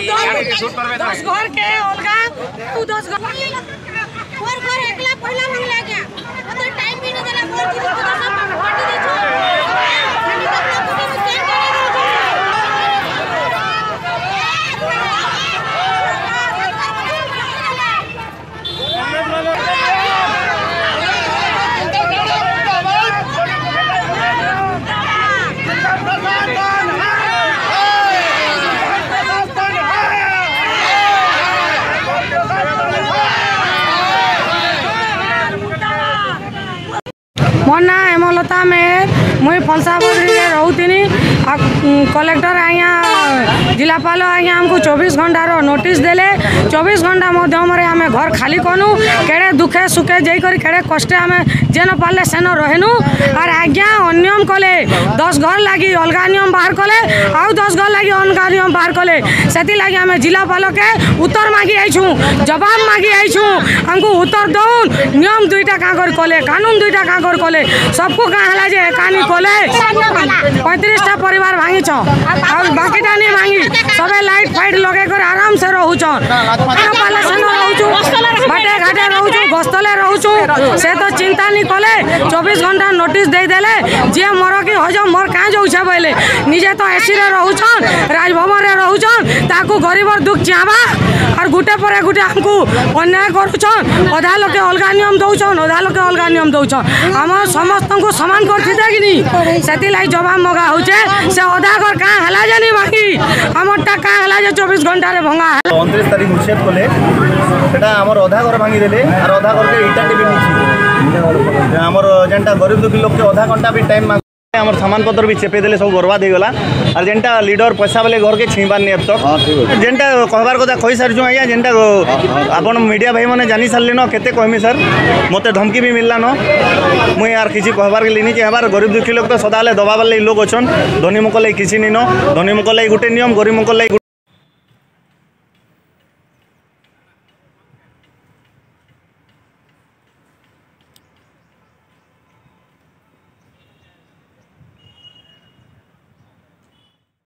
दोस घर के ओलगा तू दोस घर। घर घर एकला पहिला भांगला ମୋ ନାଁ ହେମଲତା ମେହେର ମୁଇଁ ଫଲସା ବଦ୍ରିରେ ରହୁଥିନି ଆଉ କଲେକ୍ଟର ଆଜ୍ଞା ଜିଲ୍ଲାପାଳ ଆଜ୍ଞା ଆମକୁ ଚବିଶ ଘଣ୍ଟାର ନୋଟିସ୍ ଦେଲେ ଚବିଶ ଘଣ୍ଟା ମାଧ୍ୟମରେ ଆମେ ଘର ଖାଲି କନୁ କେଡ଼େ ଦୁଃଖେ ସୁଖେ ଯାଇକରି କେଡ଼େ କଷ୍ଟେ ଆମେ ଯେନ ପାରିଲେ ସେନ ରହିନୁ ଆର୍ ଆଜ୍ଞା ଅନ୍ୟମ କଲେ ଦଶ ଘର ଲାଗି ଅଲଗା ନିୟମ ବାହାର କଲେ ଆଉ ଦଶ ଘର ଲାଗି ଅଲଗା ନିୟମ ବାହାର କଲେ ସେଥିଲାଗି ଆମେ ଜିଲ୍ଲାପାଳକେ ଉତ୍ତର ମାଗି ଆଇଛୁ ଜବାବ ମାଗି ଆଇଛୁ ଆମକୁ ଉତ୍ତର ଦଉନ୍ ନିୟମ ଦୁଇଟା କାଁ କରି କଲେ କାନୁନ ଦୁଇଟା କାଁ କରି କଲେ सबको कहाँ है जे एकानी कोले पैंतीस टा परिवार भांगी छो और बाकी नहीं मांगी। सब लाइट फाइट लगे आराम से रहूचन বাটে ঘাটে রহুছু গস্তলে রহুছু সে তো চিন্তা নি কলে, চব্বিশ ঘণ্টা নোটিস দেইদেলে যে মর কি হজ মর কাঁ যাউছে বলে নিজে তো এসি রহুছন রাজভবনে রহুছন তা গরিব দুঃখ চাহবা আর গোটে পরে গোটে আমি অন্যায় করুছন অধা লোকে অলগা নিয়ম দৌছন অধা লোকে অলগা নিয়ম দৌছন আমার সমস্ত সমান করছি দেখিনি সেলাই জবাব মগা হচ্ছে সে অধা ঘর কাঁ হেলা জানি বাকি? আমারটা কাঁ হল যে চব্বিশ ঘণ্টার ভঙ্গা হল? অনত্রিশ তারিখ উচ্ছেদ কলে, সেটা আমার ଅଧା ଘର ଭାଙ୍ଗିଦେଲେ ଆର ଅଧା ଘରକେ ଇଟା ଟି ବି ମିଶି ଆମର ଯେନ୍ଟା ଗରିବ ଦୁଃଖୀ ଲୋକକେ ଅଧା ଘଣ୍ଟା ବି ଟାଇମ୍ ମାଗ আমার সামান পত্র বি চেপে দেলে সব বরবাদ হয়ে গলা আর যেটা লিডর পয়সা বেলে ঘরকে ছিঁবার নি এত যেটা কহবার কথা কই সারিছু আজ্ঞা যেটা আপন মিডিয়া ভাই মানে জানি সারলেন কেতে কহমি স্যার মতে ধমকি বি মিললান মুই আর কিছু কহবার লিনি যে এবার গরিব দুঃখী লোক তো সদালে দবাবার লাগি লোক অছন ধনী মুখ লাগি কিছু নিন ধনী মুখ লাগি গোটে নিয়ম গরিব মুখ লাগি